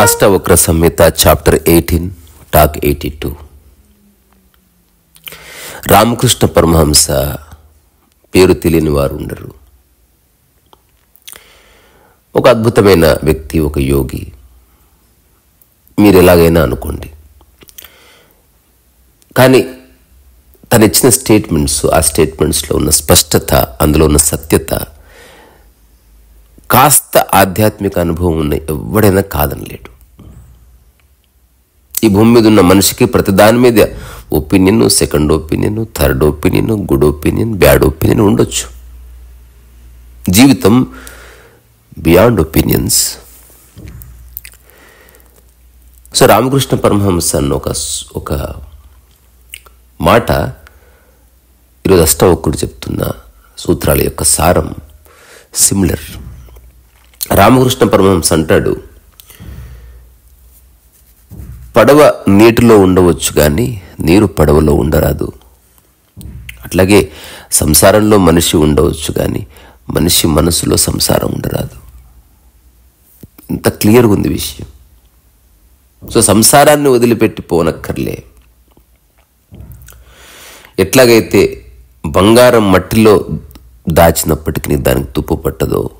Ashtavakra Samhita chapter eighteen talk eighty two Ramakrishna Paramahansa పేరు తెలియని వారు ఉండరు. ఒక అద్భుతమైన వ్యక్తి ఒక యోగి. మీరు ఎలాగైనా అనుకోండి. కానీ తను ఇచ్చిన స్టేట్మెంట్స్ ఆ స్టేట్మెంట్స్లో ఉన్న స్పష్టత అందులో ఉన్న సత్యత కాస్త ఆధ్యాత్మిక అనుభవం ఉన్న ఎవడైనా కాదనలేడు ఈ భూమి మీద ఉన్న మనిషికి ప్రతి దాని మీద opinion second opinion third opinion good opinion bad opinion ఉండొచ్చు. జీవితం beyond opinions so Ramakrishna Paramahansa అన్న ఒక ఒక మాట ఈరోజు అష్టవక్కుడు చెప్తున్న సూత్రాల యొక్క సారం సిమిలర్ రామకృష్ణ పరమహంస అంటాడు పడవ నీటిలో ఉండవచ్చు కానీ నీరు పడవలో ఉండరాదు. అట్లాగే సంసారంలో మనిషి ఉండవచ్చు కానీ మనిషి మనసులో సంసారం ఉండరాదు. ఇంత క్లియర్గా ఉంది విషయం. సో సంసారాన్ని వదిలిపెట్టి పోనక్కర్లే. ఎట్లాగైతే బంగారం మట్టిలో దాచినప్పటికీ దానికి తుప్పు పట్టదో.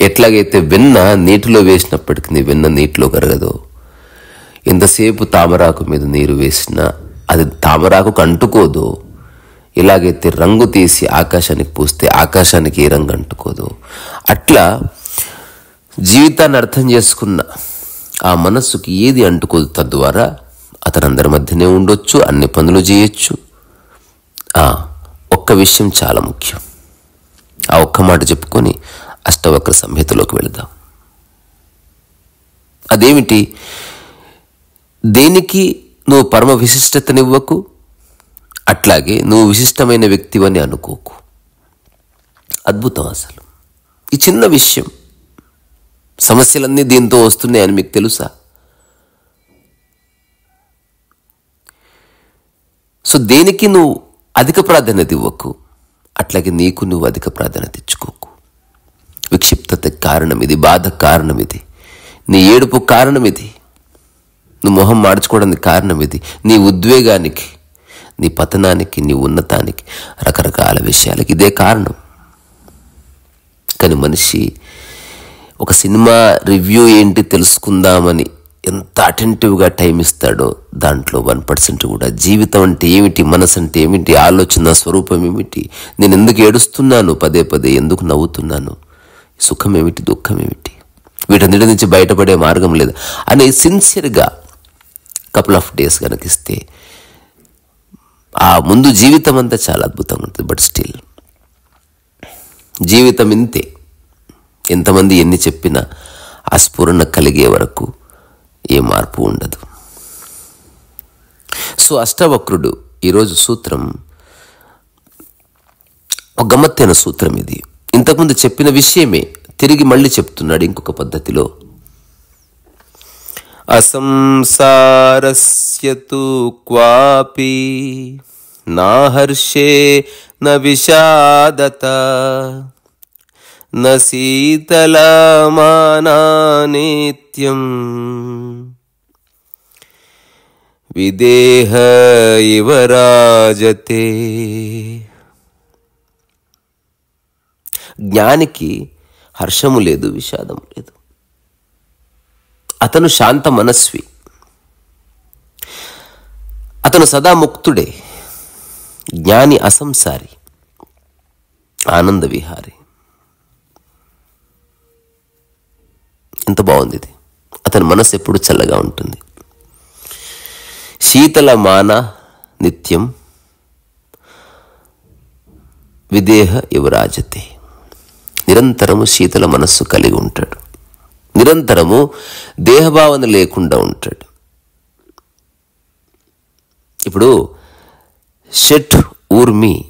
ఎట్లాగైతే వెన్న నీటిలో వేసినప్పటికీ వెన్న నీటిలో కరగదో. ఎంతసేపు తామరాకు మీద నీరు వేసినా అది తామరాకు అంటుకోదో. ఎలాగైతే రంగు తీసి ఆకాశానికి పూస్తే ఆకాశానికి ఏ రంగు అంటుకోదో. అట్లా జీవితాన్ని అర్థం చేసుకున్న ఆ మనస్సుకి ఏది అంటుకోదు తద్వారా అతను అందరి మధ్యనే ఉండొచ్చు అన్ని పనులు చేయొచ్చు. ఒక్క విషయం చాలా ముఖ్యం. ఆ ఒక్క మాట చెప్పుకొని అష్టవక్ర సంహితలోకి వెళదాం. అదేమిటి? దేనికి నువ్వు పరమ విశిష్టతనివ్వకు? అట్లాగే నువ్వు విశిష్టమైన వ్యక్తివని అనుకోకు. అద్భుతం అసలు. ఈ చిన్న విషయం సమస్యలన్నీ దీంతో వస్తున్నాయని మీకు తెలుసా? సో దేనికి నువ్వు అధిక ప్రాధాన్యత ఇవ్వకు. అట్లాగే నీకు నువ్వు అధిక ప్రాధాన్యత ఇచ్చుకోకు. విక్షిప్తత కారణం ఇది బాధ కారణం ఇది నీ ఏడుపు కారణం ఇది నువ్వు మొహం మార్చుకోవడానికి కారణం ఇది నీ ఉద్వేగానికి నీ పతనానికి నీ ఉన్నతానికి రకరకాల విషయాలకి ఇదే కారణం. కానీ మనిషి ఒక సినిమా రివ్యూ ఏంటి తెలుసుకుందామని ఎంత అటెంటివ్గా టైం ఇస్తాడో దాంట్లో వన్ పర్సెంట్ కూడా. జీవితం అంటే ఏమిటి? మనసు అంటే ఏమిటి? ఆలోచన స్వరూపం ఏమిటి? నేను ఎందుకు ఏడుస్తున్నాను? పదే పదే ఎందుకు నవ్వుతున్నాను? సుఖం ఏమిటి? దుఃఖం ఏమిటి? వీటన్నిటి నుంచి బయటపడే మార్గం లేదు. అని సిన్సియర్గా కపుల్ ఆఫ్ డేస్ కనుకిస్తే ఆ ముందు జీవితం అంతా చాలా అద్భుతంగా ఉంటుంది. బట్ స్టిల్ జీవితం ఇంతే. ఎంతమంది ఎన్ని చెప్పినా ఆ స్ఫురణ కలిగే వరకు ఏ మార్పు ఉండదు. సో అష్టవక్రుడు ఈరోజు సూత్రం ఒక గమ్మత్తైన సూత్రం ఇది. ఇంతకుముందు చెప్పిన విషయమే తిరిగి మళ్ళీ చెప్తున్నాడు ఇంకొక పద్ధతిలో. అసంసారస్యతు క్వాపి నాహర్షే న విషాదత న శీతలమానానిత్యం విదేహ ఇవ రాజతే జ్ఞానికి హర్షము లేదు విషాదము లేదు. అతను శాంత మనస్వి. అతను సదా ముక్తుడే. జ్ఞాని అసంసారి. ఆనంద విహారి ఎంత బాగుంది ఇది. అతని మనసు ఎప్పుడు చల్లగా ఉంటుంది. శీతల మాన నిత్యం విదేహ యువరాజతే. నిరంతరము శీతల మనస్సు కలిగి ఉంటాడు. నిరంతరము దేహభావన లేకుండా ఉంటాడు. ఇప్పుడు షట్ ఊర్మి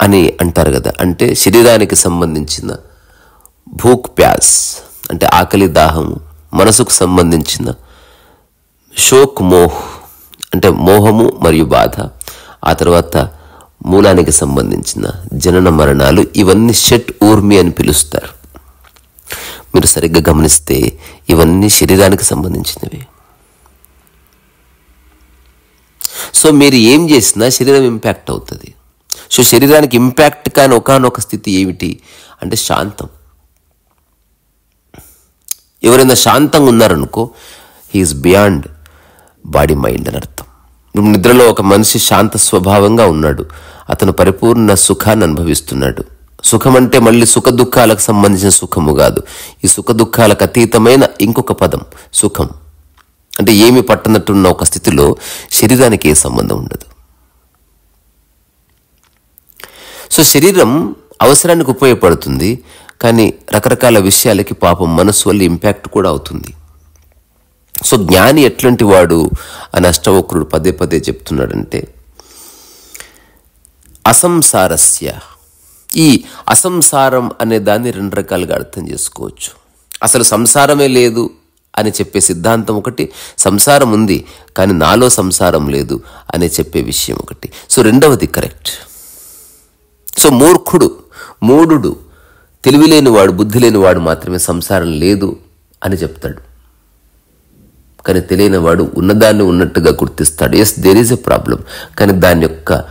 అని అంటారు కదా అంటే శరీరానికి సంబంధించిన భూక్ ప్యాస్ అంటే ఆకలి దాహము మనసుకు సంబంధించిన షోక్ మోహ్ అంటే మోహము మరియు బాధ ఆ తర్వాత మూలానికి సంబంధించిన జనన మరణాలు ఇవన్నీ షట్ ఊర్మి అని పిలుస్తారు. మీరు సరిగ్గా గమనిస్తే ఇవన్నీ శరీరానికి సంబంధించినవి. సో మీరు ఏం చేసినా శరీరం ఇంపాక్ట్ అవుతుంది. సో శరీరానికి ఇంపాక్ట్ కాని ఒకనొక స్థితి ఏమిటి? అంటే శాంతం. ఎవరైనా శాంతంగా ఉన్నారనుకో he is beyond body mind అని అర్థం. నిద్రలో ఒక మనిషి శాంత స్వభావంగా ఉన్నాడు. అతను పరిపూర్ణ సుఖాన్ని అనుభవిస్తున్నాడు. సుఖం అంటే మళ్ళీ సుఖ దుఃఖాలకు సంబంధించిన సుఖము కాదు. ఈ సుఖ దుఃఖాలకు అతీతమైన ఇంకొక పదం సుఖం. అంటే ఏమి పట్టనట్టున్న ఒక స్థితిలో శరీరానికి ఏ సంబంధం ఉండదు. సో శరీరం అవసరానికి ఉపయోగపడుతుంది కానీ రకరకాల విషయాలకి పాపం మనసు వల్ల ఇంపాక్ట్ కూడా అవుతుంది. సో జ్ఞాని ఎట్లాంటి వాడు? అని అష్టవక్రుడు పదే పదే చెప్తున్నాడంటే అసంసారస్య. ఈ అసంసారం అనే దాన్ని రెండు రకాలుగా అర్థం చేసుకోవచ్చు. అసలు సంసారమే లేదు అని చెప్పే సిద్ధాంతం ఒకటి సంసారం ఉంది కానీ నాలో సంసారం లేదు అని చెప్పే విషయం ఒకటి. సో రెండవది కరెక్ట్. సో మూర్ఖుడు మూఢుడు తెలివిలేనివాడు బుద్ధి లేనివాడు మాత్రమే సంసారం లేదు అని చెప్తాడు. కానీ తెలియనివాడు ఉన్నదాన్ని ఉన్నట్టుగా గుర్తిస్తాడు. Yes there is a problem కానీ దాని యొక్క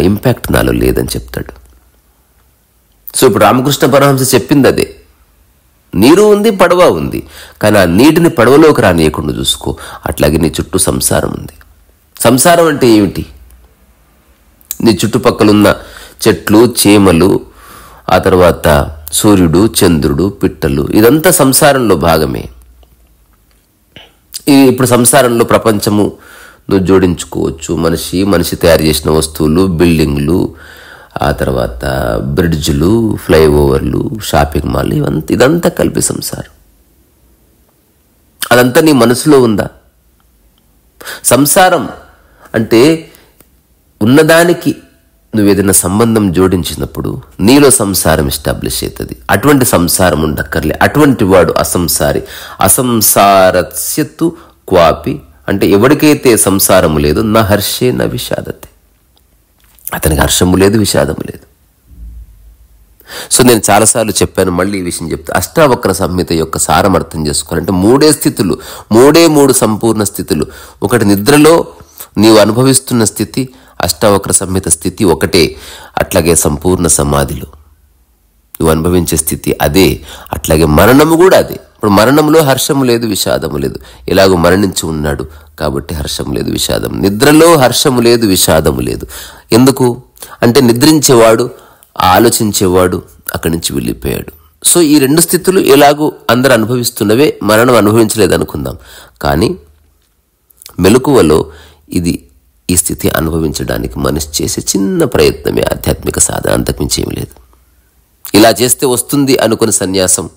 ఇంపాక్ట్ నాలో లేదని చెప్తాడు. సో ఇప్పుడు రామకృష్ణ పరమహంస చెప్పింది అదే. నీరు ఉంది పడవ ఉంది. కానీ ఆ నీటిని పడవలోకి రానియకుండా చూసుకో. అట్లాగే నీ చుట్టూ సంసారం ఉంది. సంసారం అంటే ఏమిటి? నీ చుట్టుపక్కలున్న చెట్లు చేమలు ఆ తర్వాత సూర్యుడు చంద్రుడు పిట్టలు ఇదంతా సంసారంలో భాగమే. ఇప్పుడు సంసారంలో ప్రపంచము నువ్వు జోడించుకోవచ్చు. మనిషి మనిషి తయారు చేసిన వస్తువులు బిల్డింగ్లు ఆ తర్వాత బ్రిడ్జ్లు ఫ్లైఓవర్లు షాపింగ్ మాల్ ఇవంతా ఇదంతా కలిపి సంసారం. అదంతా నీ మనసులో ఉందా? సంసారం అంటే ఉన్నదానికి నువ్వు ఏదైనా సంబంధం జోడించినప్పుడు నీలో సంసారం ఎస్టాబ్లిష్ అవుతుంది. అటువంటి సంసారం ఉండక్కర్లే. అటువంటి వాడు అసంసారి. అసంసారస్యత్తు క్వాపి. అంటే ఎవరికైతే సంసారము లేదు నా హర్షే నా విషాదతే. అతనికి హర్షము లేదు విషాదము లేదు. సో నేను చాలాసార్లు చెప్పాను మళ్ళీ ఈ విషయం చెప్తా. అష్టావక్ర సంహిత యొక్క సారం అర్థం చేసుకోవాలంటే మూడే స్థితులు మూడే మూడు సంపూర్ణ స్థితులు. ఒకటి నిద్రలో నీవు అనుభవిస్తున్న స్థితి అష్టావక్ర సంహిత స్థితి ఒకటే అట్లాగే సంపూర్ణ సమాధిలో. నువ్వు అనుభవించే స్థితి అదే అట్లాగే మరణము కూడా అదే. ఇప్పుడు మరణంలో హర్షము లేదు విషాదము లేదు. ఇలాగో మరణించి ఉన్నాడు కాబట్టి హర్షం లేదు విషాదం నిద్రలో హర్షము లేదు విషాదము లేదు. ఎందుకు? అంటే నిద్రించేవాడు ఆలోచించేవాడు అక్కడి నుంచి వెళ్ళిపోయాడు. సో ఈ రెండు స్థితులు ఎలాగూ అందరు అనుభవిస్తున్నవే మరణం అనుభవించలేదనుకుందాం. కానీ మెలకువలో ఇది ఈ స్థితి అనుభవించడానికి మనిషి చేసే చిన్న ప్రయత్నమే ఆధ్యాత్మిక సాధన. అంతకుమించి ఏమి లేదు. ఇలా చేస్తే వస్తుంది అనుకుని సన్యాసం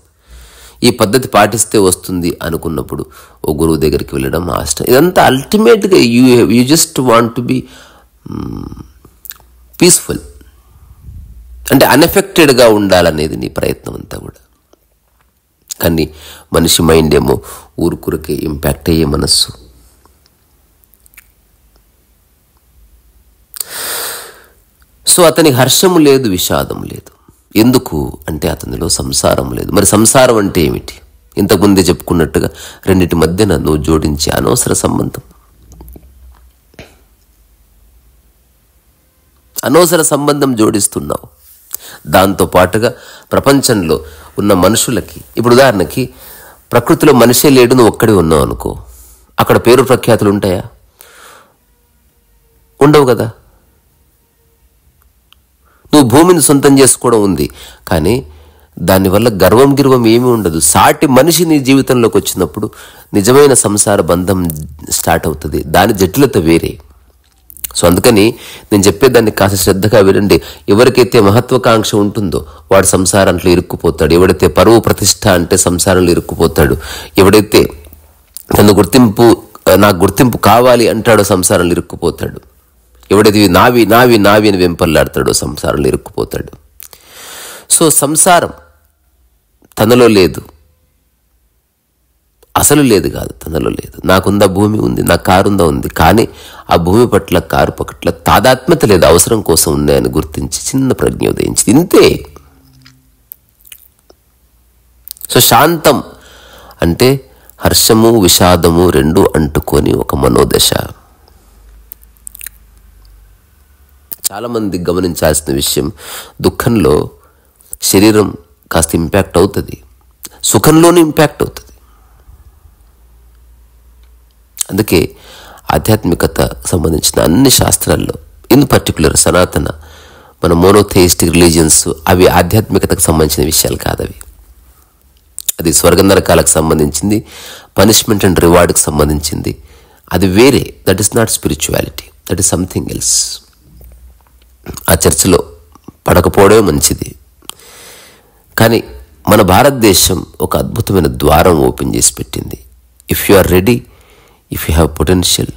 ఈ పద్ధతి పాటిస్తే వస్తుంది అనుకున్నప్పుడు ఓ గురువు దగ్గరికి వెళ్ళడం ఆష్టం ఇదంతా అల్టిమేట్గా you you just want to be peaceful అంటే అన్ఎఫెక్టెడ్గా ఉండాలనేది నీ ప్రయత్నం అంతా కూడా. కానీ మనిషి మైండ్ ఏమో ఊరుకురకే ఇంపాక్ట్ అయ్యే మనస్సు. సో అతనికి హర్షము లేదు విషాదం లేదు. ఎందుకు అంటే అతనిలో సంసారం లేదు. మరి సంసారం అంటే ఏమిటి? ఇంతకుముందే చెప్పుకున్నట్టుగా రెండిటి మధ్యన నువ్వు జోడించే అనవసర సంబంధం. అనవసర సంబంధం జోడిస్తున్నావు. దాంతో పాటుగా ప్రపంచంలో ఉన్న మనుషులకి ఇప్పుడు ఉదాహరణకి ప్రకృతిలో మనిషే లేడు నువ్వు ఒక్కడే ఉన్నావు అనుకో. అక్కడ పేరు ప్రఖ్యాతులు ఉంటాయా? ఉండవు కదా. భూమిని సొంతం చేసుకోవడం ఉంది. కానీ దానివల్ల గర్వం గిర్వం ఏమీ ఉండదు. సాటి మనిషి నీ జీవితంలోకి వచ్చినప్పుడు నిజమైన సంసార బంధం స్టార్ట్ అవుతుంది. దాని జటిలత వేరే. సో అందుకని నేను చెప్పేదాన్ని కాస్త శ్రద్ధగా వినండి. ఎవరికైతే మహత్వాకాంక్ష ఉంటుందో వాడు సంసారంలో ఇరుక్కుపోతాడు. ఎవడైతే పరువు ప్రతిష్ట అంటే సంసారంలో ఇరుక్కుపోతాడు. ఎవడైతే తన గుర్తింపు నాకు గుర్తింపు కావాలి అంటాడో సంసారంలో ఇరుక్కుపోతాడు. ఎవడైతే నావి నావి నావి అని వెంపల్లాడతాడో సంసారంలో ఇరుక్కుపోతాడు. సో సంసారం తనలో లేదు. అసలు లేదు కాదు తనలో లేదు. నాకుందా భూమి ఉంది నా కారు ఉందా ఉంది కానీ ఆ భూమి పట్ల కారు పట్ల తాదాత్మ్యత లేదు అవసరం కోసం ఉన్నాయని గుర్తించి చిన్న ప్రజ్ఞ ఉదయించింది ఇంతే సో శాంతం అంటే హర్షము విషాదము రెండు అంటుకొని ఒక మనోదశ. చాలామంది గమనించాల్సిన విషయం దుఃఖంలో శరీరం కాస్త ఇంపాక్ట్ అవుతుంది. సుఖంలోనూ ఇంపాక్ట్ అవుతుంది. అందుకే ఆధ్యాత్మికత సంబంధించిన అన్ని శాస్త్రాల్లో ఇన్ పర్టికులర్ సనాతన మన మోనోథెయిస్టిక్ రిలీజియన్స్ అవి ఆధ్యాత్మికతకు సంబంధించిన విషయాలు కాదు అవి అది స్వర్గ నరకాలకు సంబంధించింది పనిష్మెంట్ అండ్ రివార్డ్కి సంబంధించింది. అది వేరే. That is not spirituality that is something else ఆ చర్చలో పడకపోవడమే మంచిది. కానీ మన భారతదేశం ఒక అద్భుతమైన ద్వారం ఓపెన్ చేసి పెట్టింది. If you are ready if you have potential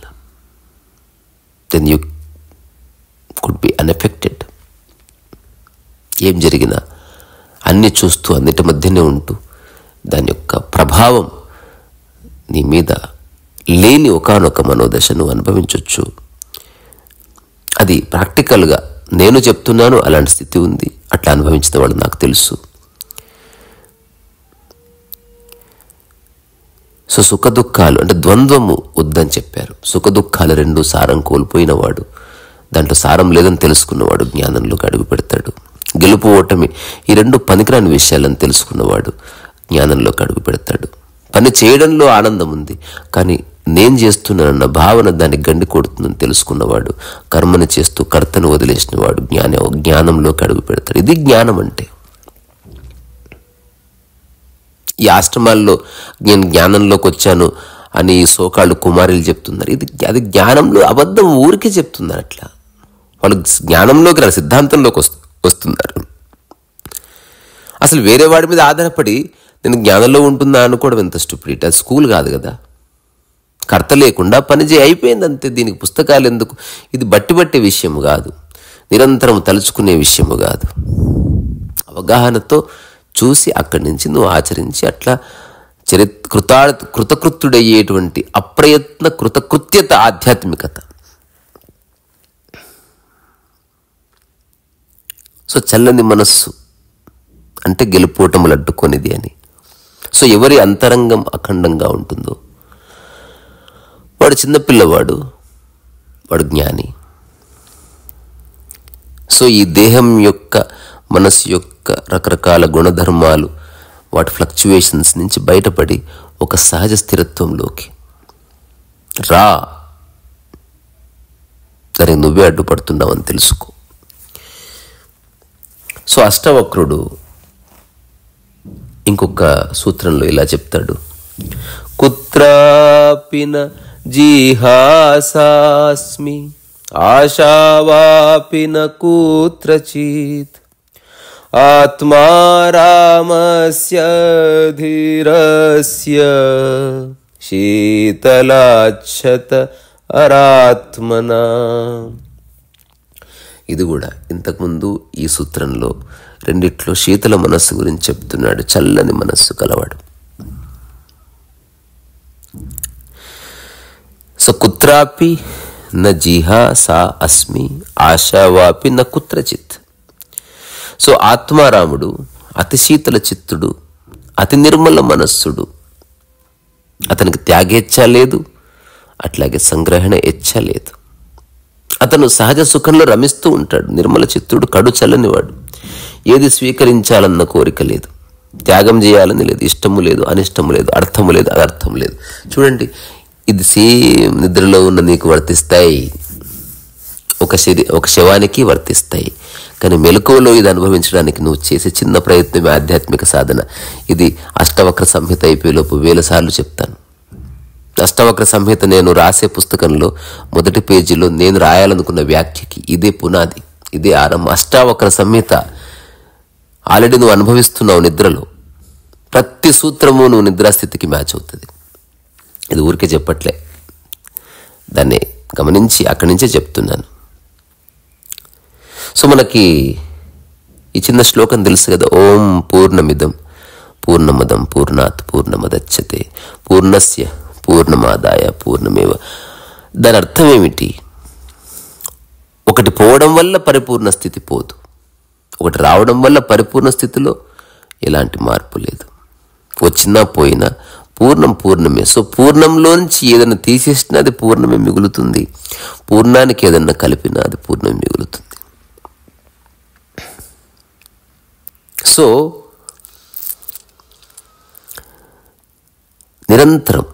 then you could be unaffected ఏం జరిగినా అన్ని చూస్తూ అన్నిటి మధ్యనే ఉంటూ దాని యొక్క ప్రభావం నీ మీద లేని ఒకనొక మనోదశను అనుభవించవచ్చు అది ప్రాక్టికల్గా నేను చెప్తున్నాను అలాంటి స్థితి ఉంది. అట్లా అనుభవించిన వాళ్ళు నాకు తెలుసు. సో సుఖ దుఃఖాలు అంటే ద్వంద్వము వద్దని చెప్పారు. సుఖ దుఃఖాలు రెండు సారం కోల్పోయినవాడు. దాంట్లో సారం లేదని తెలుసుకున్నవాడు జ్ఞానంలోకి అడుగు పెడతాడు. గెలుపు ఓటమి ఈ రెండు పనికిరాని విషయాలను తెలుసుకున్నవాడు జ్ఞానంలోకి అడుగు పెడతాడు. పని చేయడంలో ఆనందం ఉంది కానీ నేను చేస్తున్నానన్న భావన దాన్ని గండి కొడుతుందని తెలుసుకున్నవాడు కర్మను చేస్తూ కర్తను వదిలేసిన వాడు జ్ఞాన జ్ఞానంలోకి అడుగు పెడతాడు. ఇది జ్ఞానం అంటే. ఈ ఆశ్రమాల్లో నేను జ్ఞానంలోకి వచ్చాను అని సోకాళ్ళు కుమారులు చెప్తున్నారు. ఇది అది జ్ఞానంలో అబద్ధం ఊరికే చెప్తున్నారు అట్లా. వాళ్ళు జ్ఞానంలోకి రా సిద్ధాంతంలోకి వస్తు వస్తున్నారు. అసలు వేరే వాడి మీద ఆధారపడి నేను జ్ఞానంలో ఉంటుందా అనుకోవడం ఎంత స్టూపిడిటీ అది స్కూల్ కాదు కదా. కర్త లేకుండా పని అయిపోయిందంతే. దీనికి పుస్తకాలు ఎందుకు? ఇది బట్టి బట్టే విషయం కాదు. నిరంతరం తలుచుకునే విషయము కాదు. అవగాహనతో చూసి అక్కడి నుంచి నువ్వు ఆచరించి అట్లా చరి కృతా కృతకృత్యుడయ్యేటువంటి అప్రయత్న కృతకృత్యత ఆధ్యాత్మికత. సో చల్లని మనస్సు అంటే గెలుపోటములు అడ్డుకొనిది అని. సో ఎవరి అంతరంగం అఖండంగా ఉంటుందో వాడు చిన్నపిల్లవాడు వాడు జ్ఞాని. సో ఈ దేహం యొక్క మనసు యొక్క రకరకాల గుణధర్మాలు వాటి ఫ్లక్చువేషన్స్ నుంచి బయటపడి ఒక సహజ స్థిరత్వంలోకి. రా. సరే నువ్వే అడ్డుపడుతున్నావని తెలుసుకో. సో అష్టవక్రుడు ఇంకొక సూత్రంలో ఇలా చెప్తాడు. కుత్రాపిన జీహాసాస్మి ఆశావాపిన కూత్రచిత్ ఆత్మా రామస్య ధీరస్య శీతలాచ్చత అరాత్మన ఇది కూడా ఇంతకుముందు ఈ సూత్రంలో రెండిట్లో శీతల మనస్సు గురించి చెప్తున్నాడు చల్లని మనస్సు కలవాడు. సో కుత్రాపి న జిహా సా అస్మి ఆశావాపి న కుత్రచిత్. సో ఆత్మారాముడు అతి శీతల చిత్తుడు అతి నిర్మల మనస్సుడు. అతనికి త్యాగేచ్ఛ లేదు అట్లాగే సంగ్రహణ ఇచ్చ లేదు. అతను సహజ సుఖంలో రమిస్తూ ఉంటాడు నిర్మల చిత్తుడు కడు చల్లనివాడు. ఏది స్వీకరించాలన్న కోరిక లేదు త్యాగం చేయాలని లేదు ఇష్టము లేదు అనిష్టము లేదు అర్థము లేదు అనర్థం లేదు. చూడండి ఇది సేమ్ నిద్రలో ఉన్న నీకు వర్తిస్తాయి. ఒక శరీ ఒక శవానికి వర్తిస్తాయి. కానీ మెలకువలో ఇది అనుభవించడానికి నువ్వు చేసే చిన్న ప్రయత్నమే ఆధ్యాత్మిక సాధన. ఇది అష్టవక్ర సంహిత అయిపోయేలోపు వేల సార్లు చెప్తాను. అష్టవక్ర సంహిత నేను రాసే పుస్తకంలో మొదటి పేజీలో నేను రాయాలనుకున్న వ్యాఖ్యకి ఇదే పునాది ఇదే ఆరంభం. అష్టావక్ర సంహిత. ఆల్రెడీ నువ్వు అనుభవిస్తున్నావు నిద్రలో. ప్రతి సూత్రము నువ్వు నిద్రాస్థితికి మ్యాచ్ అవుతుంది. ఇది ఊరికే చెప్పట్లే. దాన్ని గమనించి అక్కడి నుంచే చెప్తున్నాను. సో మనకి ఈ చిన్న శ్లోకం తెలుసు కదా ఓం పూర్ణమిదం పూర్ణమదం పూర్ణాత్ పూర్ణమదచ్చతే పూర్ణస్య పూర్ణమాదాయ పూర్ణమేవ. దాని అర్థం ఏమిటి? ఒకటి పోవడం వల్ల పరిపూర్ణ స్థితి పోదు. ఒకటి రావడం వల్ల పరిపూర్ణ స్థితిలో ఎలాంటి మార్పు లేదు. వచ్చినా పోయినా పూర్ణం పూర్ణమే. సో పూర్ణంలోంచి ఏదైనా తీసేసినా అది పూర్ణమే మిగులుతుంది. పూర్ణానికి ఏదన్నా కలిపినా అది పూర్ణమే మిగులుతుంది. సో నిరంతరం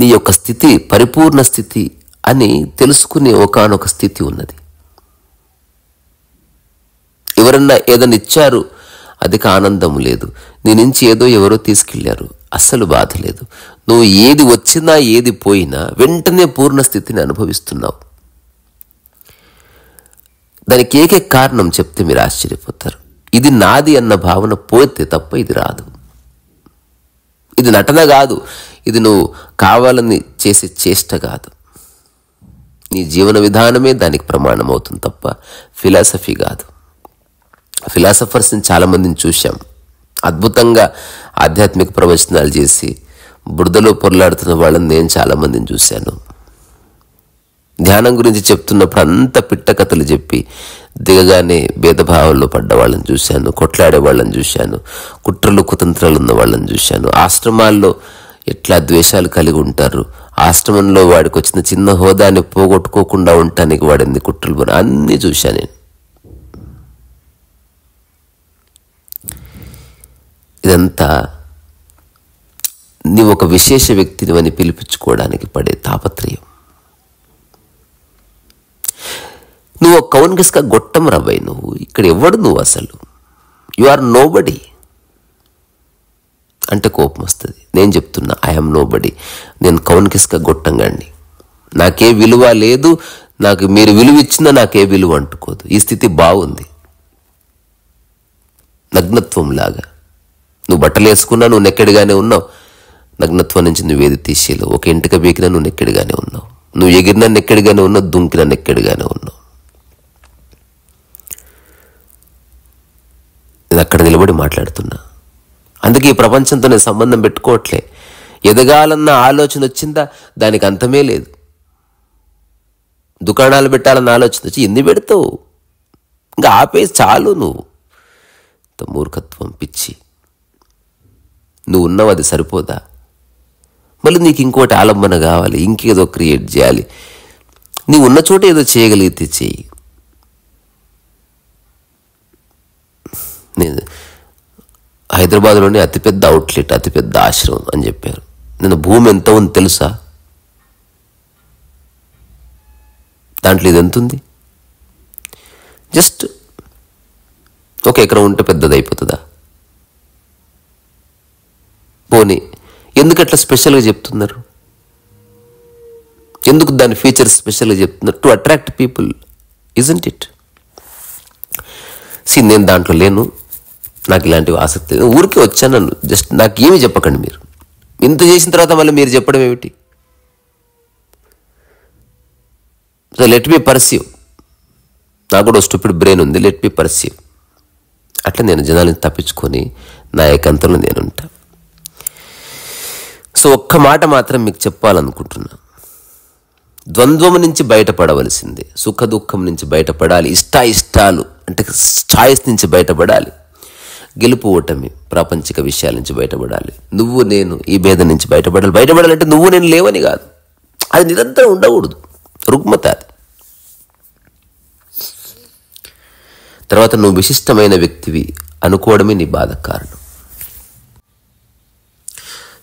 నీ యొక్క స్థితి పరిపూర్ణ స్థితి అని తెలుసుకునే ఒకానొక స్థితి ఉన్నది. ఎవరన్నా ఏదైనా ఇచ్చారు అధిక ఆనందం లేదు. నీ నుంచి ఏదో ఎవరో తీసుకెళ్ళారు. అస్సలు బాధ లేదు. నువ్వు ఏది వచ్చినా ఏది పోయినా వెంటనే పూర్ణ స్థితిని అనుభవిస్తున్నావు. దానికి ఏకే కారణం చెప్తే మీరు ఆశ్చర్యపోతారు. ఇది నాది అన్న భావన పోతే తప్ప ఇది రాదు. ఇది నటన కాదు. ఇది నువ్వు కావాలని చేసే చేష్ట కాదు. నీ జీవన విధానమే దానికి ప్రమాణం అవుతుంది తప్ప ఫిలాసఫీ కాదు. ఫిలాసఫర్స్ని చాలామందిని చూశాం. అద్భుతంగా ఆధ్యాత్మిక ప్రవచనాలు చేసి బురదలో పొరలాడుతున్న వాళ్ళని నేను చాలామందిని చూశాను. ధ్యానం గురించి చెప్తున్నప్పుడు అంత పిట్ట కథలు చెప్పి దిగగానే భేదభావంలో పడ్డ వాళ్ళని చూశాను కొట్లాడే వాళ్ళని చూశాను కుట్రలు కుతంత్రాలు ఉన్న వాళ్ళని చూశాను. ఆశ్రమాల్లో ఎట్లా ద్వేషాలు కలిగి ఉంటారు? ఆశ్రమంలో వాడికి వచ్చిన చిన్న హోదాని పోగొట్టుకోకుండా ఉండటానికి వాడింది కుట్రలు అన్నీ చూశాను నేను. ఇదంతా నీవు ఒక విశేష వ్యక్తిని అని పిలిపించుకోవడానికి పడే తాపత్రయం. నువ్వు కౌన్గస్గా గొట్టం రవ్వై నువ్వు. ఇక్కడ ఎవడు నువ్వు అసలు? యు ఆర్ నోబడి అంటే కోపం వస్తుంది. నేను చెప్తున్నా ఐఎమ్ నోబడి నేను కౌన్కిస్గా గొట్టంగాండి నాకే విలువ లేదు నాకు మీరు విలువ ఇచ్చినా నాకే విలువ అంటుకోదు. ఈ స్థితి బాగుంది. నగ్నత్వం లాగా. నువ్వు బట్టలు వేసుకున్నా నువ్వు నెక్కడిగానే ఉన్నావు. నగ్నత్వం నుంచి నువ్వు ఏది తీసేయలేవు. ఒక ఇంటిక బీకినా నువ్వు నెక్కడిగానే ఉన్నావు. నువ్వు ఎగిరినా నెక్కడిగానే ఉన్నావు దుంకినా నెక్కడిగానే ఉన్నావు. నేను అక్కడ నిలబడి మాట్లాడుతున్నా. అందుకే ఈ ప్రపంచంతో నేను సంబంధం పెట్టుకోవట్లే. ఎదగాలన్న ఆలోచన వచ్చిందా? దానికి అంతమే లేదు. దుకాణాలు పెట్టాలన్న ఆలోచన వచ్చి ఎన్ని పెడతావు? ఇంకా ఆపేసి చాలు నువ్వు. మూర్ఖత్వం పిచ్చి. నువ్వు ఉన్నావు అది సరిపోదా? మళ్ళీ నీకు ఇంకోటి ఆలంబన కావాలి ఇంకేదో క్రియేట్ చేయాలి. నీవు ఉన్న చోట ఏదో చేయగలిగితే చేయి నేను హైదరాబాద్లోనే అతిపెద్ద అవుట్లెట్ అతిపెద్ద ఆశ్రమం అని చెప్పారు. నేను భూమి ఎంత ఉంది తెలుసా? దాంట్లో ఇది ఎంత ఉంది జస్ట్ ఒక ఎకరం ఉంటే పెద్దది అయిపోతుందా పోనీ ఎందుకు అట్లా స్పెషల్గా చెప్తున్నారు? ఎందుకు దాని ఫీచర్స్ స్పెషల్గా చెప్తున్నారు? To attract people isn't it see నేను దాంట్లో లేను. నాకు ఇలాంటివి ఆసక్తి లేదు. ఊరికే వచ్చాను నన్ను. జస్ట్ నాకు ఏమీ చెప్పకండి మీరు. ఇంత చేసిన తర్వాత మళ్ళీ మీరు చెప్పడం ఏమిటి? సో లెట్ మీ పర్సీవ్ నాకు కూడా స్టూపిడ్ బ్రెయిన్ ఉంది. లెట్ మీ పర్సీవ్ అట్లా నేను జనాలను తప్పించుకొని నా ఏకాంతంలో నేనుంటా. సో ఒక్క మాట మాత్రం మీకు చెప్పాలనుకుంటున్నా. ద్వంద్వం నుంచి బయటపడవలసిందే. సుఖ దుఃఖం నుంచి బయటపడాలి. ఇష్ట ఇష్టాలు అంటే ఛాయిస్ నుంచి బయటపడాలి. గెలుపు ఓటమి ప్రాపంచిక విషయాల నుంచి బయటపడాలి. నువ్వు నేను ఈ భేదం నుంచి బయటపడాలి. బయటపడాలంటే నువ్వు నేను లేవని కాదు. అది నిరంతరం ఉండకూడదు. రుగ్మత అది. తర్వాత నువ్వు విశిష్టమైన వ్యక్తివి అనుకోవడమే నీ బాధ కారణం.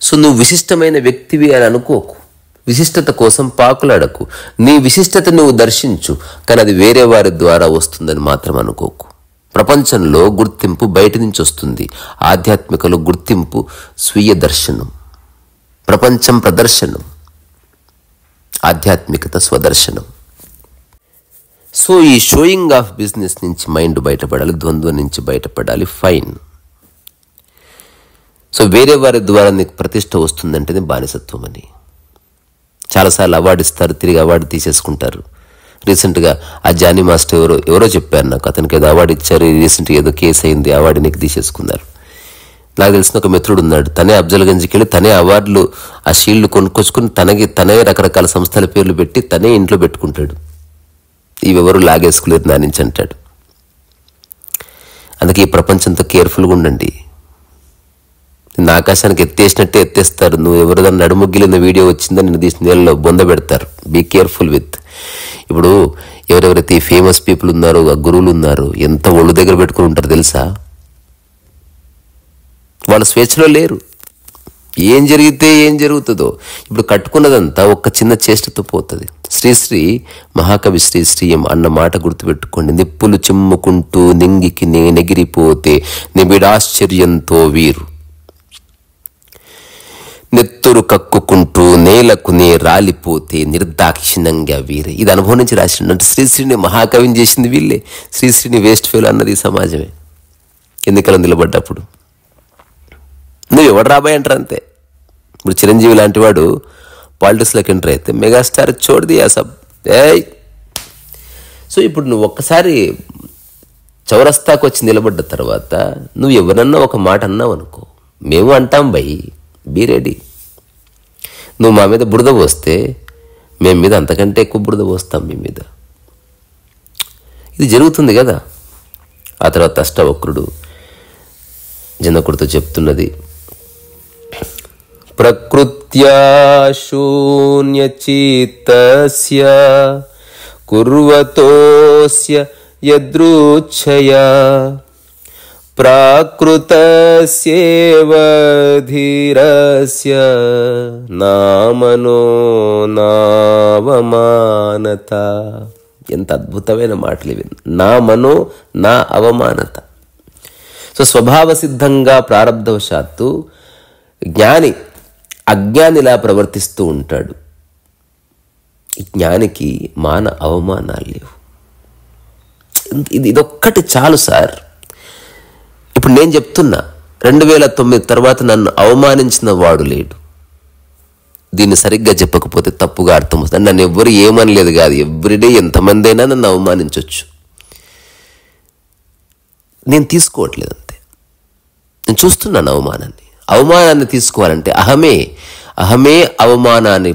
సో నువ్వు విశిష్టమైన వ్యక్తివి అని అనుకోకు. విశిష్టత కోసం పాకులాడకు. నీ విశిష్టత నువ్వు దర్శించు కానీ అది వేరే వారి ద్వారా వస్తుందని మాత్రం అనుకోకు. ప్రపంచంలో గుర్తింపు బయట నుంచి వస్తుంది. ఆధ్యాత్మికలో గుర్తింపు స్వీయ దర్శనం. ప్రపంచం ప్రదర్శనం. ఆధ్యాత్మికత స్వదర్శనం. సో ఈ షోయింగ్ ఆఫ్ బిజినెస్ నుంచి మైండ్ బయటపడాలి ద్వంద్వం నుంచి బయటపడాలి ఫైన్. సో వేరే వారి ద్వారా నీకు ప్రతిష్ట వస్తుందంటేనే బానిసత్వం అని. చాలాసార్లు అవార్డు ఇస్తారు తిరిగి అవార్డు తీసేసుకుంటారు. రీసెంట్గా ఆ జానీ మాస్టర్ ఎవరో ఎవరో చెప్పారు నాకు. అతనికి ఏదో అవార్డు ఇచ్చారు రీసెంట్గా ఏదో కేసు అయింది అవార్డు నీకు తీసేసుకున్నారు. నాకు తెలిసిన ఒక మిత్రుడు ఉన్నాడు. తనే అఫ్జల్గంజ్కి వెళ్ళి తనే అవార్డులు ఆ షీల్డ్ కొనుక్కొచ్చుకుని తనకి తనే రకరకాల సంస్థల పేర్లు పెట్టి తనే ఇంట్లో పెట్టుకుంటాడు. ఇవెవరు లాగేసుకులేరు నా నుంచి అంటాడు. అందుకే ఈ ప్రపంచంతో కేర్ఫుల్గా ఉండండి. నిన్ను ఆకాశానికి ఎత్తేసినట్టే ఎత్తేస్తారు. నువ్వు ఎవరిదన్నా నడుముగ్గిలిన వీడియో వచ్చిందో నేను తీసి నీళ్ళలో బొంద పెడతారు. బీ కేర్ఫుల్ విత్ ఇప్పుడు ఎవరెవరైతే ఫేమస్ పీపుల్ ఉన్నారో ఆ గురువులు ఉన్నారు ఎంత ఒళ్ళు దగ్గర పెట్టుకుని ఉంటారు తెలుసా? వాళ్ళ స్వేచ్ఛలో లేరు. ఏం జరిగితే ఏం జరుగుతుందో. ఇప్పుడు కట్టుకున్నదంతా ఒక్క చిన్న చేష్టతో పోతుంది. శ్రీశ్రీ మహాకవి శ్రీశ్రీయం అన్న మాట గుర్తుపెట్టుకోండి. నిప్పులు చిమ్ముకుంటూ నింగికి నెగిరిపోతే నిబిడాశ్చర్యంతో వీరు. నెత్తురు కక్కుకుంటూ నేలకునే రాలిపోతే నిర్దాక్షిణంగా వీరే. ఇది అనుభవం నుంచి రాసినట్టు శ్రీశ్రీని మహాకవిని చేసింది వీళ్ళే. శ్రీశ్రీని వేస్ట్ ఫెయిల్ అన్నది సమాజమే. ఎన్నికలు నిలబడ్డప్పుడు? నువ్వు ఎవడు రాబాయి అంటారు అంతే. ఇప్పుడు చిరంజీవి లాంటి వాడు పాలిటిక్స్లోకి ఎంటర్ అయితే మెగాస్టార్ చోడది ఆ సబ్. ఏయ్! సో ఇప్పుడు నువ్వు ఒక్కసారి చౌరస్తాకు వచ్చి నిలబడ్డ తర్వాత నువ్వు ఎవరన్నా ఒక మాట అన్నావు అనుకో మేము అంటాం బై. బీ రెడీ నువ్వు మా మీద బురద పోస్తే మేము మీద అంతకంటే ఎక్కువ బురద పోస్తాం మీ మీద. ఇది జరుగుతుంది కదా. ఆ తర్వాత అష్టవక్రుడు జనకుడితో చెప్తున్నది. ప్రకృత్యా శూన్యచిత్తస్య కుర్వతోస్య యదృచ్ఛయా. ప్రాకృతస్యేవ ధీరస్య నామనో నావమానత ఎంత అద్భుతమైన మాటలు ఇవి. నా మనో నా అవమానత. సో స్వభావ సిద్ధంగా ప్రారంధవశాత్తు జ్ఞాని అజ్ఞానిలా ప్రవర్తిస్తూ ఉంటాడు. జ్ఞానికి మాన అవమానాలు లేవు. ఇది ఇదొక్కటి చాలు సార్. ఇప్పుడు నేను చెప్తున్నా రెండు వేల తొమ్మిది తర్వాత నన్ను అవమానించిన వాడు లేడు. దీన్ని సరిగ్గా చెప్పకపోతే తప్పుగా అర్థం వస్తుంది నన్ను ఎవ్వరు ఏమనలేదు కాదు. ఎవ్రీడే ఎంతమంది అయినా నన్ను అవమానించవచ్చు నేను తీసుకోవట్లేదు అంతే. నేను చూస్తున్నాను అవమానాన్ని. అవమానాన్ని తీసుకోవాలంటే అహమే అహమే అవమానాన్ని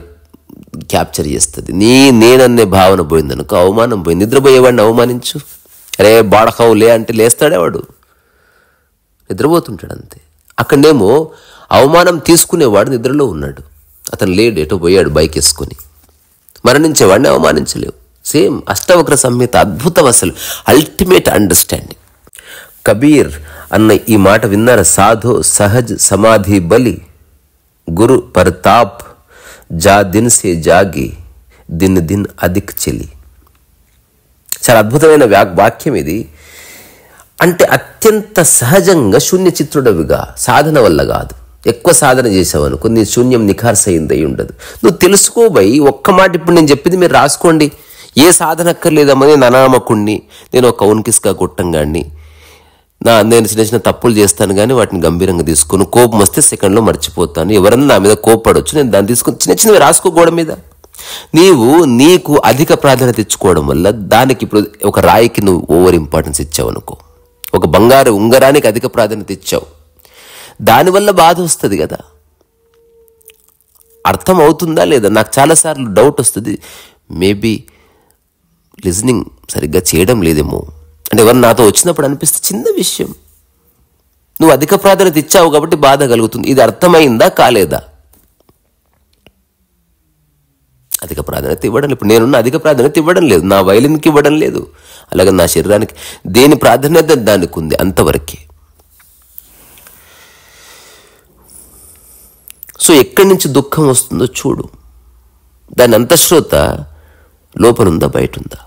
క్యాప్చర్ చేస్తుంది. నీ నేనన్నే భావన పోయిందనుకో అవమానం పోయింది. నిద్రపోయేవాడిని అవమానించు. అరే బాడకావు లే అంటే లేస్తాడే వాడు నిద్రపోతుంటాడు అంతే అక్కడనేమో అవమానం తీసుకునేవాడు నిద్రలో ఉన్నాడు. అతను లేడు ఎటో పోయాడు బైక్ వేసుకొని మరణించేవాడిని అవమానించలేవు. సేమ్ అష్టవక్ర సంహిత అద్భుతం అసలు అల్టిమేట్ అండర్స్టాండింగ్ కబీర్ అన్న ఈ మాట విన్నార? సాధు సహజ్ సమాధి బలి. గురు పరతాప్ జా దిన్ సే జాగి దిన్ దిన్ అధిక్ చెలి. చాలా అద్భుతమైన వాక్యం ఇది. అంటే అత్యంత సహజంగా శూన్య చిత్రుడవిగా సాధన వల్ల కాదు. ఎక్కువ సాధన చేసావనుకో నీ శూన్యం నిఖార్సయింది అయి ఉండదు. నువ్వు తెలుసుకోబోయి ఒక్క మాట ఇప్పుడు నేను చెప్పింది మీరు రాసుకోండి. ఏ సాధన అక్కర్లేదమ్మా నేను అనామకుణ్ణి నేను ఒక ఉన్కిస్కా కొట్టంగాడిని నా నేను చిన్న చిన్న తప్పులు చేస్తాను కానీ వాటిని గంభీరంగా తీసుకుని. కోపం వస్తే సెకండ్లో మర్చిపోతాను. ఎవరన్నా నా మీద కోపడవచ్చు నేను దాన్ని తీసుకుని చిన్న చిన్నవి రాసుకో మీద. నీవు నీకు అధిక ప్రాధాన్యత ఇచ్చుకోవడం వల్ల దానికి ఇప్పుడు ఒక రాయికి నువ్వు ఓవర్ ఇంపార్టెన్స్ ఇచ్చావు అనుకో ఒక బంగారు ఉంగరానికి అధిక ప్రాధాన్యత ఇచ్చావు. దానివల్ల బాధ వస్తుంది కదా. అర్థం అవుతుందా లేదా? నాకు చాలాసార్లు డౌట్ వస్తుంది. మేబీ లిజనింగ్ సరిగ్గా చేయడం లేదేమో. అంటే ఎవరు నాతో వచ్చినప్పుడు అనిపిస్తే చిన్న విషయం. నువ్వు అధిక ప్రాధాన్యత ఇచ్చావు కాబట్టి బాధ కలుగుతుంది. ఇది అర్థమైందా కాలేదా? అధిక ప్రాధాన్యత ఇవ్వడం ఇప్పుడు నేనున్న అధిక ప్రాధాన్యత ఇవ్వడం లేదు. నా వైలిన్కి ఇవ్వడం లేదు. అలాగే నా శరీరానికి దేని ప్రాధాన్యత దానికి ఉంది? అంతవరకే. సో ఎక్కడి నుంచి దుఃఖం వస్తుందో చూడు. దాని అంతశ్రోత లోపలుందా? బయట ఉందా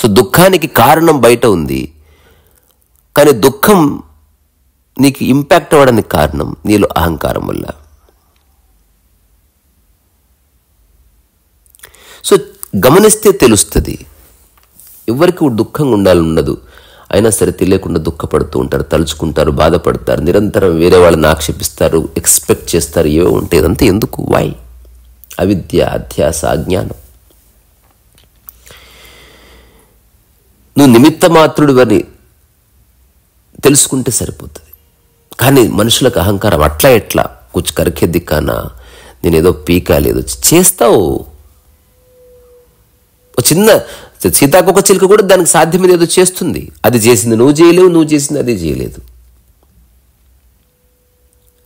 సో దుఃఖానికి కారణం బయట ఉంది. కానీ దుఃఖం నీకు ఇంపాక్ట్ అవ్వడానికి కారణం నీలో అహంకారం వల్ల. సో గమనిస్తే తెలుస్తుంది. ఎవరికి దుఃఖంగా ఉండాలని ఉండదు. అయినా సరే తెలియకుండా దుఃఖపడుతూ ఉంటారు తలుచుకుంటారు బాధపడతారు నిరంతరం వేరే వాళ్ళని ఆక్షేపిస్తారు ఎక్స్పెక్ట్ చేస్తారు ఏవో ఉంటాయి. ఇదంతా ఎందుకు? వై అవిద్య అధ్యాస అజ్ఞానం. నువ్వు నిమిత్త మాత్రుడు అని తెలుసుకుంటే సరిపోతుంది. కానీ మనుషులకు అహంకారం అట్లా ఎట్లా? కూర్చు కరికే దిక్కానా నేను ఏదో పీకాలి చేస్తావు. చిన్న సీతాకొక చిలుక కూడా దానికి సాధ్యమైనది ఏదో చేస్తుంది. అది చేసింది నువ్వు చేయలేవు నువ్వు చేసింది అది చేయలేదు.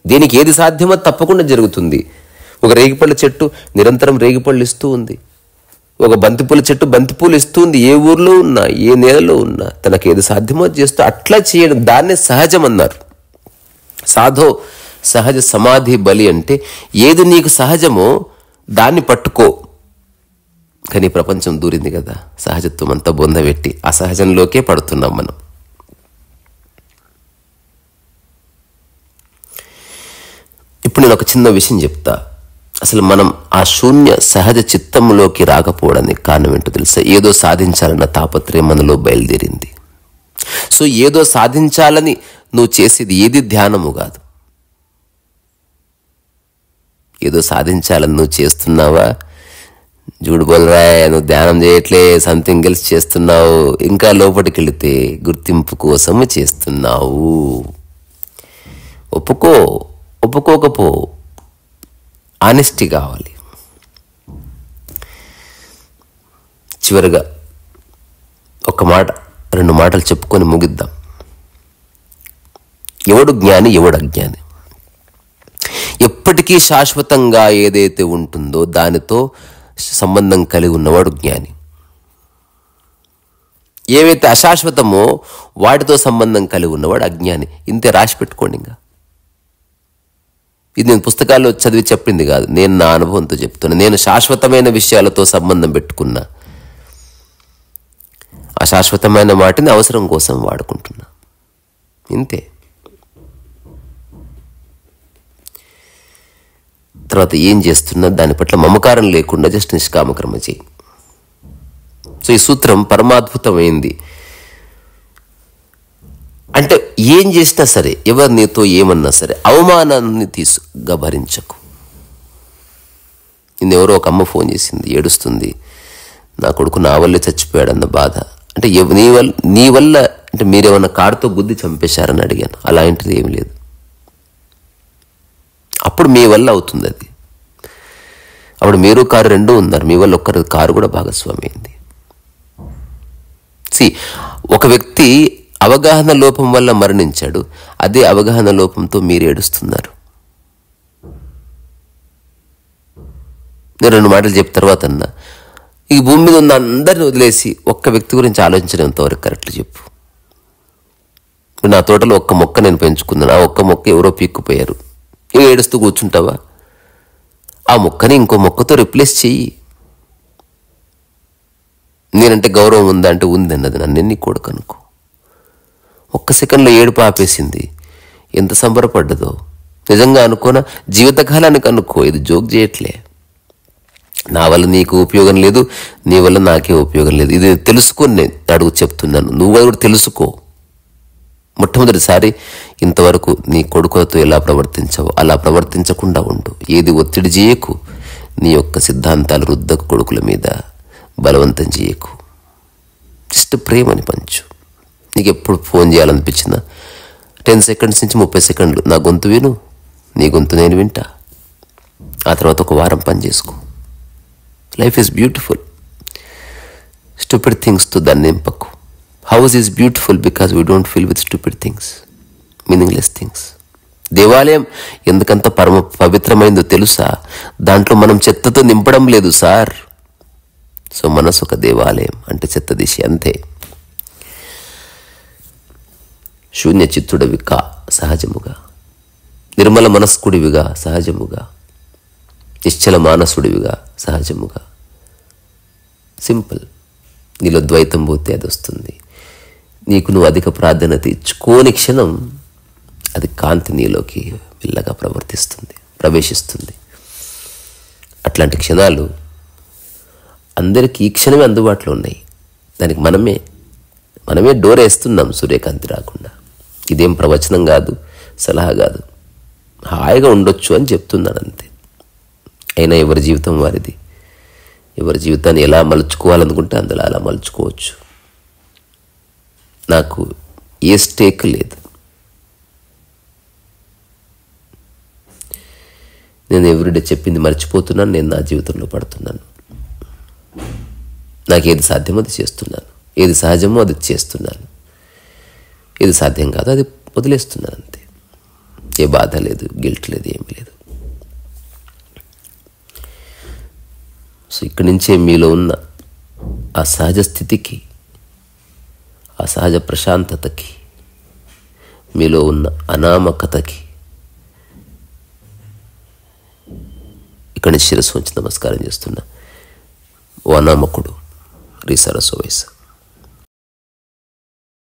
దీనికి ఏది సాధ్యమో తప్పకుండా జరుగుతుంది. ఒక రేగిపళ్ళ చెట్టు నిరంతరం రేగిపళ్ళు ఇస్తూ ఉంది. ఒక బంతిపూల చెట్టు బంతిపూలు ఇస్తుంది ఏ ఊర్లో ఉన్నా ఏ నేలలో ఉన్నా తనకు ఏది సాధ్యమో చేస్తూ అట్లా చేయడం దాన్నే సహజం అన్నారు సాధో సహజ సమాధి బలి అంటే ఏది నీకు సహజమో దాన్ని పట్టుకో. కానీ ప్రపంచం దూరింది కదా. సహజత్వం అంతా బొందబెట్టి అసహజంలోకే పడుతున్నాం మనం. ఇప్పుడు నేను ఒక చిన్న విషయం చెప్తా. అసలు మనం ఆ శూన్య సహజ చిత్తంలోకి రాకపోవడానికి కారణం ఏంటో తెలుసా? ఏదో సాధించాలన్న తాపత్రయం మనలో బయలుదేరింది. సో ఏదో సాధించాలని నువ్వు చేసేది ఏది ధ్యానము కాదు. ఏదో సాధించాలని నువ్వు చేస్తున్నావా? జూడు బలరాయ్ నువ్వు ధ్యానం చేయట్లే సంథింగ్ ఎల్స్ చేస్తున్నావు ఇంకా లోపలికి వెళితే గుర్తింపు కోసము చేస్తున్నావు. ఒప్పుకో ఒప్పుకోకపో ఆనెస్టీ కావాలి. చివరిగా ఒక మాట రెండు మాటలు చెప్పుకొని ముగిద్దాం. ఎవడు జ్ఞాని ఎవడు అజ్ఞాని? ఎప్పటికీ శాశ్వతంగా ఏదైతే ఉంటుందో దానితో సంబంధం కలిగి ఉన్నవాడు జ్ఞాని. ఏవైతే అశాశ్వతమో వాటితో సంబంధం కలిగి ఉన్నవాడు అజ్ఞాని. ఇంతే రాసి పెట్టుకోండి ఇంకా. ఇది నేను పుస్తకాల్లో చదివి చెప్పింది కాదు. నేను నా అనుభవంతో చెప్తున్నా. నేను శాశ్వతమైన విషయాలతో సంబంధం పెట్టుకున్నా. అశాశ్వతమైన వాటిని అవసరం కోసం వాడుకుంటున్నా. ఇంతే. తర్వాత ఏం చేస్తున్నా దాని పట్ల మమకారం లేకుండా జస్ట్ నిష్కామకర్మ చేయి. సో ఈ సూత్రం పరమాద్భుతమైంది. అంటే ఏం చేసినా సరే ఎవరు నీతో ఏమన్నా సరే అవమానాన్ని తీసుగా భరించకు నిన్న ఎవరో ఒక అమ్మ ఫోన్ చేసింది ఏడుస్తుంది నా కొడుకు నా వల్లే చచ్చిపోయాడన్న బాధ. అంటే ఎవ- నీ వల్ల నీ వల్ల అంటే మీరేమన్నా కారుతో గుద్ది చంపేశారని అడిగాను. అలాంటిది ఏమి లేదు. అప్పుడు మీ వల్ల అవుతుంది అది. అప్పుడు మీరు కారు రెండు ఉన్నారు మీ వల్ల ఒక్కరి కారు కూడా భాగస్వామి అయింది సి ఒక వ్యక్తి అవగాహన లోపం వల్ల మరణించాడు అదే అవగాహన లోపంతో మీరు ఏడుస్తున్నారు. నేను రెండు మాటలు చెప్పిన తర్వాత అన్నా ఈ భూమి మీద ఉన్న అందరిని వదిలేసి ఒక్క వ్యక్తి గురించి ఆలోచించడం ఎంతవరకు కరెక్ట్ చెప్పు. నా తోటలో ఒక్క మొక్క నేను పెంచుకున్నాను ఆ ఒక్క మొక్క ఎవరో పీక్కుపోయారు. ఏడుస్తూ కూర్చుంటావా? ఆ మొక్కని ఇంకో మొక్కతో రిప్లేస్ చెయ్యి. నేనంటే గౌరవం ఉందా అంటే ఉంది అన్నది నన్ను నీ కొడుకు అనుకో ఒక్క సెకండ్లో ఏడుపు ఆపేసింది. ఎంత సంబరపడ్డదో. నిజంగా అనుకోనా? జీవితకాలానికి అనుకో. ఇది జోక్ చేయట్లే. నా వల్ల నీకు ఉపయోగం లేదు నీ వల్ల నాకే ఉపయోగం లేదు. ఇది తెలుసుకొని నేను అడుగు చెప్తున్నాను. నువ్వు కూడా తెలుసుకో. మొట్టమొదటిసారి ఇంతవరకు నీ కొడుకులతో ఎలా ప్రవర్తించవు అలా ప్రవర్తించకుండా ఉండు. ఏది ఒత్తిడి చేయకు. నీ యొక్క సిద్ధాంతాలు రుద్దకు కొడుకుల మీద బలవంతం చేయకు. జస్ట్ ప్రేమని పంచు. నీకు ఎప్పుడు ఫోన్ చేయాలనిపించిందా టెన్ సెకండ్స్ నుంచి ముప్పై సెకండ్లు. నా గొంతు విను. నీ గొంతు నేను వింటా. ఆ తర్వాత ఒక వారం పని చేసుకో. లైఫ్ ఈజ్ బ్యూటిఫుల్ స్టూపిడ్ థింగ్స్తో దాన్ని నింపకు house is beautiful because we don't feel with stupid things meaningless things దేవాలయం ఎందుకంత పరమ పవిత్రమైందో తెలుసా? దాంట్లో మనం చెత్తతో నింపడం లేదు సార్. సో మనసు ఒక దేవాలయం అంటే చెత్త దిశ అంతే. శూన్య చిత్తుడవి కా సహజముగా. నిర్మల మనస్కుడివిగా సహజముగా. నిశ్చల మానసుడివిగా సహజముగా. సింపుల్. నీలో ద్వైతం పోతే అది వస్తుంది. నీకు నువ్వు అధిక ప్రాధాన్యత ఇచ్చుకోని క్షణం అది కాంతి నీలోకి మెల్లగా ప్రవర్తిస్తుంది ప్రవేశిస్తుంది. అట్లాంటి క్షణాలు అందరికీ ఈ క్షణమే అందుబాటులో ఉన్నాయి. దానికి మనమే మనమే డోర్ వేస్తున్నాం సూర్యకాంతి రాకుండా. ఇదేం ప్రవచనం కాదు సలహా కాదు. హాయిగా ఉండొచ్చు అని చెప్తున్నాను అంతే. అయినా ఎవరి జీవితం వారిది? ఎవరి జీవితాన్ని ఎలా మలుచుకోవాలనుకుంటే అందులో అలా మలుచుకోవచ్చు. నాకు ఏ స్టేక్ లేదు. నేను ఎవ్రీడే చెప్పింది మర్చిపోతున్నాను నేను నా జీవితంలో పడుతున్నాను. నాకు ఏది సాధ్యమో అది చేస్తున్నాను. ఏది సహజమో అది చేస్తున్నాను. ఏది సాధ్యం కాదు అది వదిలేస్తున్నాను అంతే. ఏ బాధ లేదు గిల్ట్ లేదు ఏమీ లేదు. సో ఇక్కడి నుంచే మీలో ఉన్న ఆ సహజ స్థితికి ఆ సహజ ప్రశాంతతకి మీలో ఉన్న అనామకతకి ఇక్కడి నుంచి శిరస్సు ఉంచి నమస్కారం చేస్తున్నా. ఓ అనామకుడు రీసరస్సు వయసు